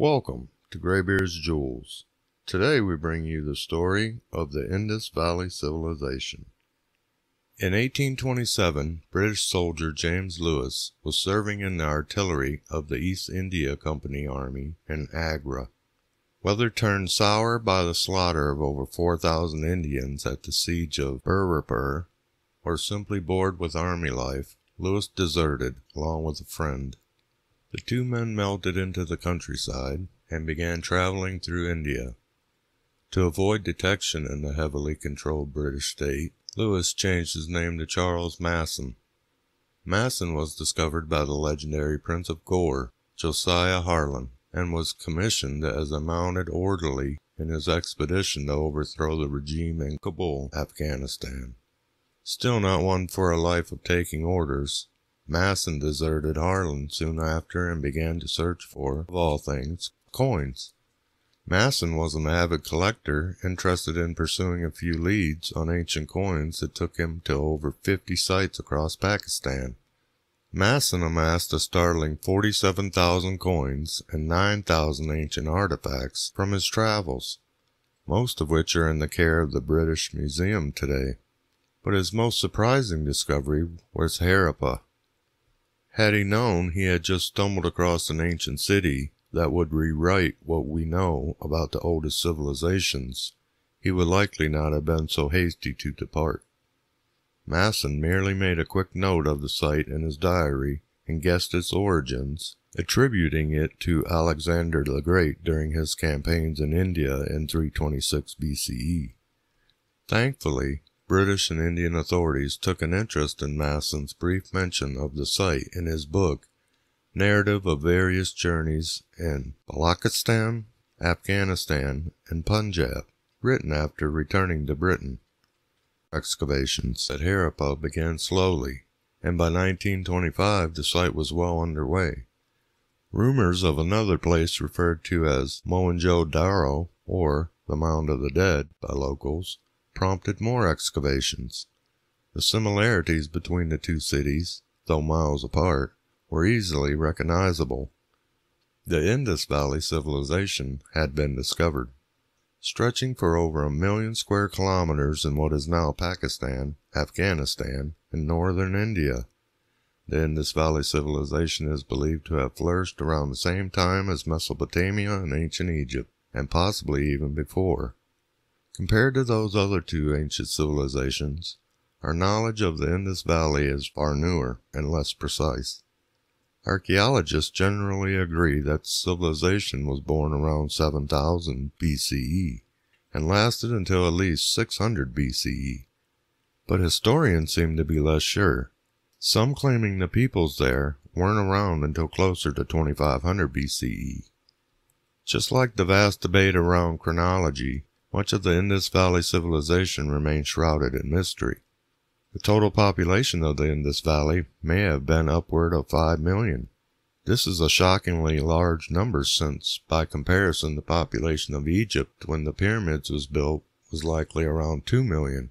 Welcome to Greybeard's Jewels. Today we bring you the story of the Indus Valley Civilization. In 1827, British soldier James Lewis was serving in the artillery of the East India Company Army in Agra. Weather turned sour by the slaughter of over 4,000 Indians at the siege of Bharatpur, or simply bored with army life, Lewis deserted along with a friend. The two men melted into the countryside and began traveling through India. To avoid detection in the heavily controlled British state, Lewis changed his name to Charles Masson. Masson was discovered by the legendary Prince of Ghor, Josiah Harlan, and was commissioned as a mounted orderly in his expedition to overthrow the regime in Kabul, Afghanistan. Still not one for a life of taking orders, Masson deserted Harlan soon after and began to search for, of all things, coins. Masson was an avid collector, interested in pursuing a few leads on ancient coins that took him to over 50 sites across Pakistan. Masson amassed a startling 47,000 coins and 9,000 ancient artifacts from his travels, most of which are in the care of the British Museum today. But his most surprising discovery was Harappa. Had he known he had just stumbled across an ancient city that would rewrite what we know about the oldest civilizations, he would likely not have been so hasty to depart. Masson merely made a quick note of the site in his diary and guessed its origins, attributing it to Alexander the Great during his campaigns in India in 326 BCE. Thankfully, British and Indian authorities took an interest in Masson's brief mention of the site in his book narrative of various journeys in Balochistan, Afghanistan, and Punjab, written after returning to Britain. Excavations at Harappa began slowly, and by 1925 the site was well underway. Rumors of another place referred to as Mohenjo-Daro, or the Mound of the Dead, by locals, prompted more excavations. The similarities between the two cities, though miles apart, were easily recognizable. The Indus Valley civilization had been discovered. Stretching for over a million square kilometers in what is now Pakistan, Afghanistan, and northern India. The Indus Valley civilization is believed to have flourished around the same time as Mesopotamia and ancient Egypt, and possibly even before. Compared to those other two ancient civilizations, our knowledge of the Indus Valley is far newer and less precise. Archaeologists generally agree that civilization was born around 7000 BCE and lasted until at least 600 BCE, but historians seem to be less sure, some claiming the peoples there weren't around until closer to 2500 BCE. Just like the vast debate around chronology, much of the Indus Valley civilization remains shrouded in mystery. The total population of the Indus Valley may have been upward of 5 million. This is a shockingly large number since, by comparison, the population of Egypt when the pyramids was built was likely around 2 million.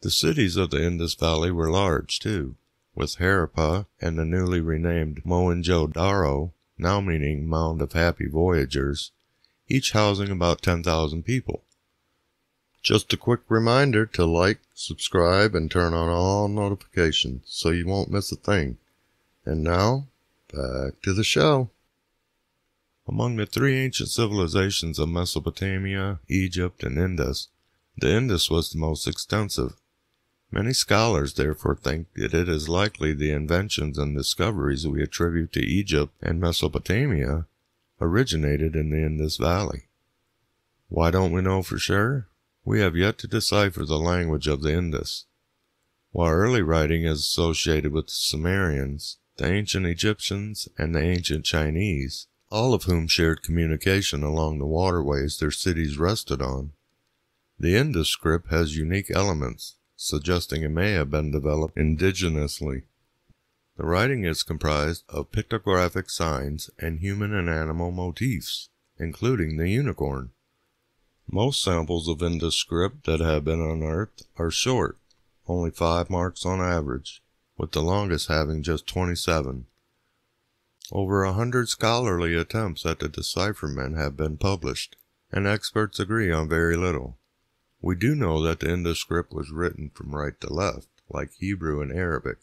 The cities of the Indus Valley were large, too, with Harappa and the newly renamed Mohenjo-Daro, now meaning Mound of Happy Voyagers, each housing about 10,000 people. Just a quick reminder to like, subscribe, and turn on all notifications so you won't miss a thing. And now, back to the show. Among the three ancient civilizations of Mesopotamia, Egypt, and Indus, the Indus was the most extensive. Many scholars therefore think that it is likely the inventions and discoveries we attribute to Egypt and Mesopotamia originated in the Indus Valley. Why don't we know for sure? We have yet to decipher the language of the Indus. While early writing is associated with the Sumerians, the ancient Egyptians, and the ancient Chinese, all of whom shared communication along the waterways their cities rested on, the Indus script has unique elements, suggesting it may have been developed indigenously. The writing is comprised of pictographic signs and human and animal motifs, including the unicorn. Most samples of Indus script that have been unearthed are short, only five marks on average, with the longest having just 27. Over a hundred scholarly attempts at the decipherment have been published, and experts agree on very little. We do know that the Indus script was written from right to left, like Hebrew and Arabic,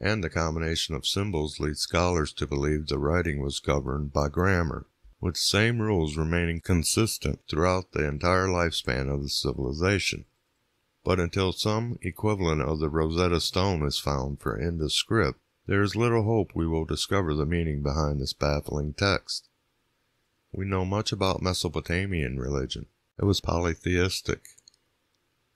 and the combination of symbols leads scholars to believe the writing was governed by grammar, with the same rules remaining consistent throughout the entire lifespan of the civilization. But until some equivalent of the Rosetta Stone is found for Indus script, there is little hope we will discover the meaning behind this baffling text. We know much about Mesopotamian religion. It was polytheistic.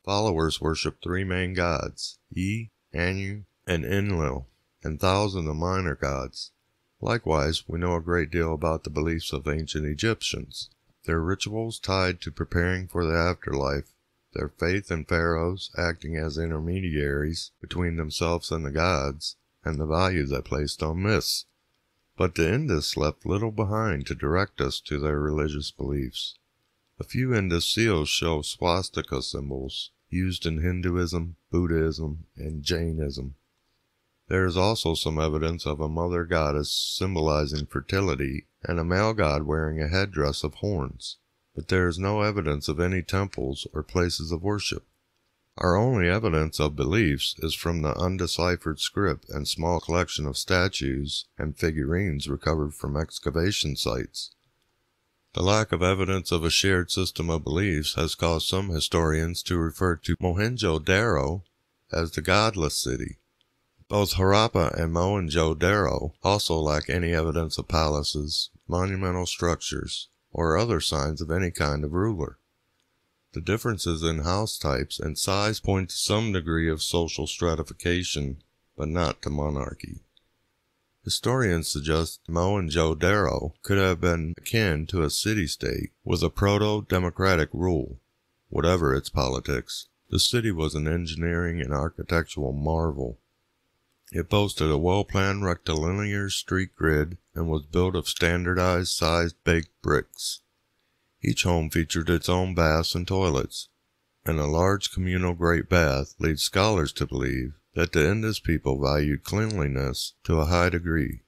Followers worshiped three main gods, E, Anu, and Enlil, and thousands of minor gods. Likewise, we know a great deal about the beliefs of ancient Egyptians, their rituals tied to preparing for the afterlife, their faith in pharaohs acting as intermediaries between themselves and the gods, and the value they placed on myths. But the Indus left little behind to direct us to their religious beliefs. A few Indus seals show swastika symbols used in Hinduism, Buddhism, and Jainism. There is also some evidence of a mother goddess symbolizing fertility and a male god wearing a headdress of horns, but there is no evidence of any temples or places of worship. Our only evidence of beliefs is from the undeciphered script and small collection of statues and figurines recovered from excavation sites. The lack of evidence of a shared system of beliefs has caused some historians to refer to Mohenjo-Daro as the godless city. Both Harappa and Mohenjo-Daro also lack any evidence of palaces, monumental structures, or other signs of any kind of ruler. The differences in house types and size point to some degree of social stratification, but not to monarchy. Historians suggest Mohenjo-Daro could have been akin to a city-state with a proto-democratic rule. Whatever its politics, the city was an engineering and architectural marvel. It boasted a well-planned rectilinear street grid and was built of standardized sized baked bricks. Each home featured its own baths and toilets, and a large communal great bath leads scholars to believe that the Indus people valued cleanliness to a high degree.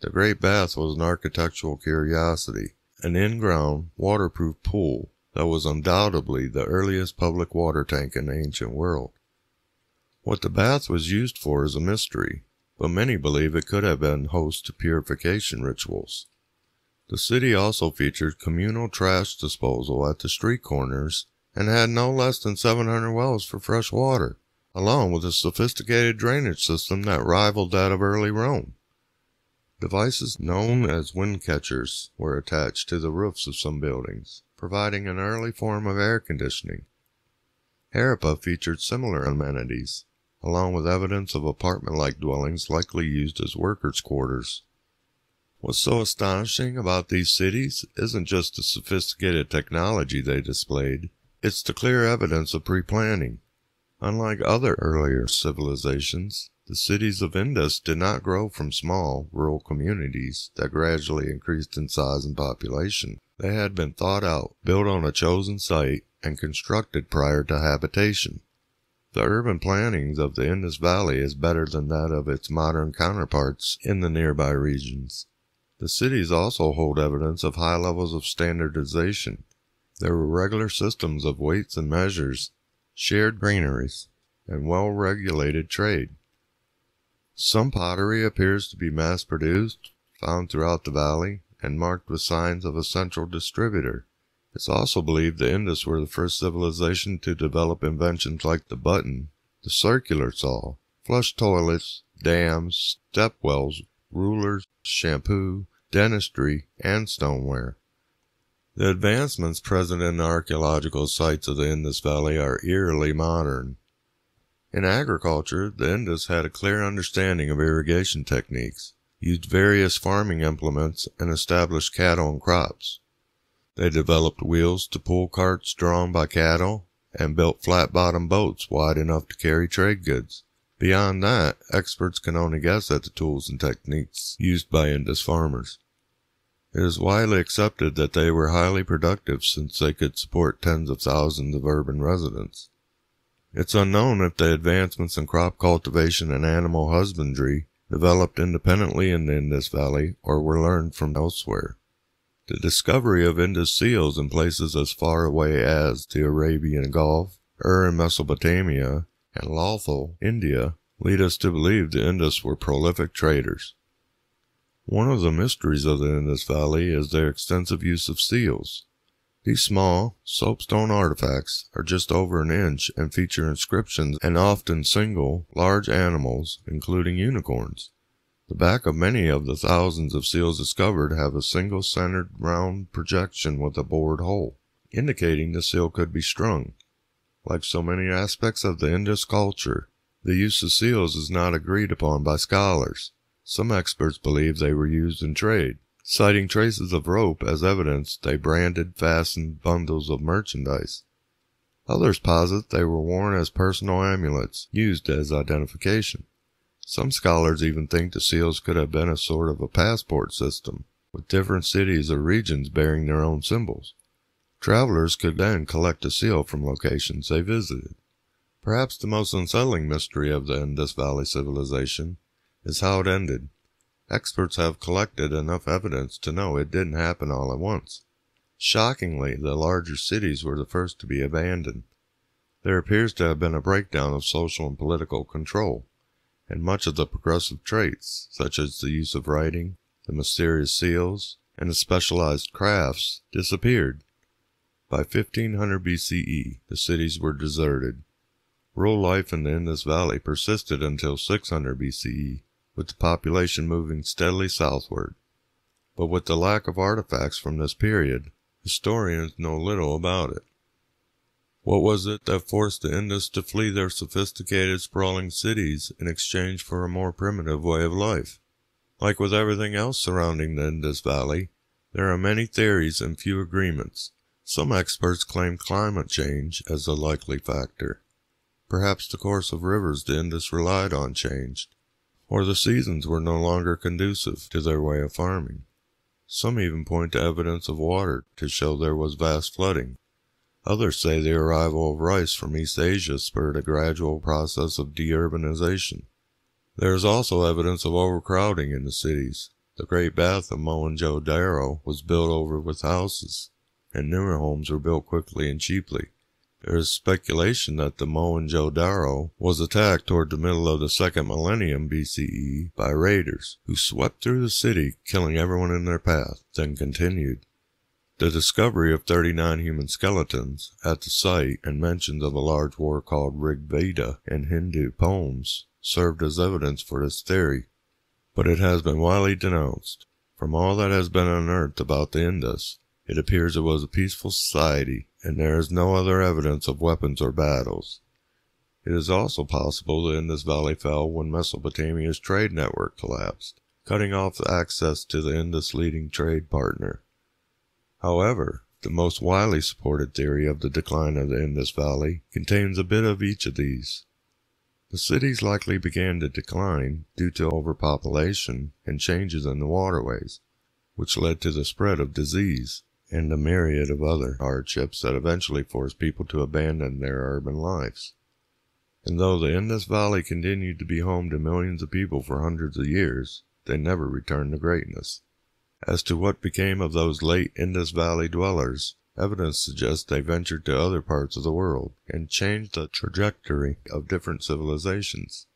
The great bath was an architectural curiosity, an in-ground, waterproof pool that was undoubtedly the earliest public water tank in the ancient world. What the bath was used for is a mystery, but many believe it could have been host to purification rituals. The city also featured communal trash disposal at the street corners and had no less than 700 wells for fresh water, along with a sophisticated drainage system that rivaled that of early Rome. Devices known as wind catchers were attached to the roofs of some buildings, providing an early form of air conditioning. Harappa featured similar amenities, along with evidence of apartment-like dwellings likely used as workers' quarters. What's so astonishing about these cities isn't just the sophisticated technology they displayed, it's the clear evidence of pre-planning. Unlike other earlier civilizations, the cities of Indus did not grow from small, rural communities that gradually increased in size and population. They had been thought out, built on a chosen site, and constructed prior to habitation. The urban planning of the Indus Valley is better than that of its modern counterparts in the nearby regions. The cities also hold evidence of high levels of standardization. There were regular systems of weights and measures, shared granaries, and well-regulated trade. Some pottery appears to be mass-produced, found throughout the valley, and marked with signs of a central distributor. It's also believed the Indus were the first civilization to develop inventions like the button, the circular saw, flush toilets, dams, step wells, rulers, shampoo, dentistry, and stoneware. The advancements present in the archaeological sites of the Indus Valley are eerily modern. In agriculture, the Indus had a clear understanding of irrigation techniques, used various farming implements, and established cattle and crops. They developed wheels to pull carts drawn by cattle and built flat-bottomed boats wide enough to carry trade goods. Beyond that, experts can only guess at the tools and techniques used by Indus farmers. It is widely accepted that they were highly productive since they could support tens of thousands of urban residents. It's unknown if the advancements in crop cultivation and animal husbandry developed independently in the Indus Valley or were learned from elsewhere. The discovery of Indus seals in places as far away as the Arabian Gulf, Ur in Mesopotamia, and Lothal, India, lead us to believe the Indus were prolific traders. One of the mysteries of the Indus Valley is their extensive use of seals. These small, soapstone artifacts are just over an inch and feature inscriptions and often single, large animals, including unicorns. The back of many of the thousands of seals discovered have a single centered round projection with a bored hole, indicating the seal could be strung. Like so many aspects of the Indus culture, the use of seals is not agreed upon by scholars. Some experts believe they were used in trade, citing traces of rope as evidence they branded fastened bundles of merchandise. Others posit they were worn as personal amulets, used as identification. Some scholars even think the seals could have been a sort of a passport system, with different cities or regions bearing their own symbols. Travelers could then collect a seal from locations they visited. Perhaps the most unsettling mystery of the Indus Valley civilization is how it ended. Experts have collected enough evidence to know it didn't happen all at once. Shockingly, the larger cities were the first to be abandoned. There appears to have been a breakdown of social and political control and much of the progressive traits, such as the use of writing, the mysterious seals, and the specialized crafts, disappeared. By 1500 BCE, the cities were deserted. Rural life in the Indus Valley persisted until 600 BCE, with the population moving steadily southward. But with the lack of artifacts from this period, historians know little about it. What was it that forced the Indus to flee their sophisticated, sprawling cities in exchange for a more primitive way of life? Like with everything else surrounding the Indus Valley, there are many theories and few agreements. Some experts claim climate change as a likely factor. Perhaps the course of rivers the Indus relied on changed, or the seasons were no longer conducive to their way of farming. Some even point to evidence of water to show there was vast flooding. Others say the arrival of rice from East Asia spurred a gradual process of deurbanization. There is also evidence of overcrowding in the cities. The great bath of Mohenjo-Daro was built over with houses, and newer homes were built quickly and cheaply. There is speculation that the Mohenjo-Daro was attacked toward the middle of the second millennium BCE by raiders, who swept through the city, killing everyone in their path, then continued. The discovery of 39 human skeletons at the site and mentions of a large war called Rig Veda in Hindu poems served as evidence for this theory, but it has been widely denounced. From all that has been unearthed about the Indus, it appears it was a peaceful society, and there is no other evidence of weapons or battles. It is also possible the Indus Valley fell when Mesopotamia's trade network collapsed, cutting off access to the Indus' leading trade partner. However, the most widely supported theory of the decline of the Indus Valley contains a bit of each of these. The cities likely began to decline due to overpopulation and changes in the waterways, which led to the spread of disease and a myriad of other hardships that eventually forced people to abandon their urban lives. And though the Indus Valley continued to be home to millions of people for hundreds of years, they never returned to greatness. As to what became of those late Indus Valley dwellers, evidence suggests they ventured to other parts of the world and changed the trajectory of different civilizations.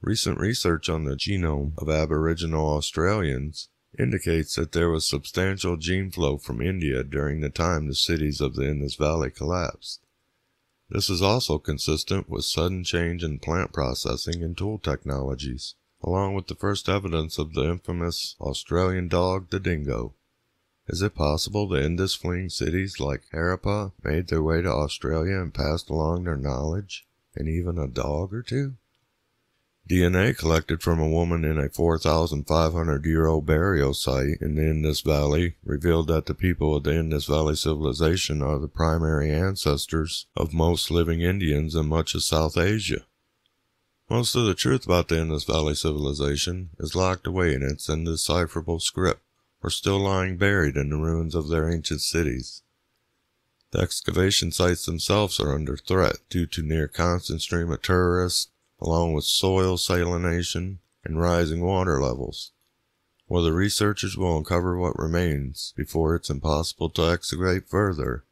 Recent research on the genome of Aboriginal Australians indicates that there was substantial gene flow from India during the time the cities of the Indus Valley collapsed. This is also consistent with sudden change in plant processing and tool technologies along with the first evidence of the infamous Australian dog, the dingo. Is it possible the Indus fleeing cities like Harappa made their way to Australia and passed along their knowledge, and even a dog or two? DNA collected from a woman in a 4,500 year old burial site in the Indus Valley revealed that the people of the Indus Valley civilization are the primary ancestors of most living Indians in much of South Asia. Most of the truth about the Indus Valley civilization is locked away in its indecipherable script, or still lying buried in the ruins of their ancient cities. The excavation sites themselves are under threat due to near constant stream of tourists, along with soil salination, and rising water levels. Whether researchers will uncover what remains before it's impossible to excavate further,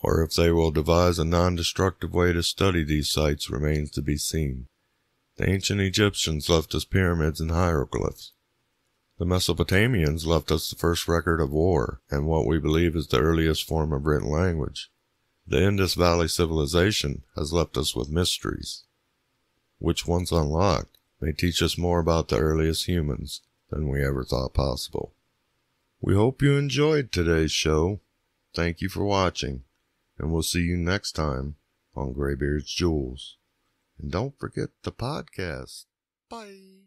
or if they will devise a non-destructive way to study these sites remains to be seen. The ancient Egyptians left us pyramids and hieroglyphs. The Mesopotamians left us the first record of war and what we believe is the earliest form of written language. The Indus Valley civilization has left us with mysteries, which once unlocked may teach us more about the earliest humans than we ever thought possible. We hope you enjoyed today's show. Thank you for watching, and we'll see you next time on Greybeard's Jewels. And don't forget the podcast. Bye.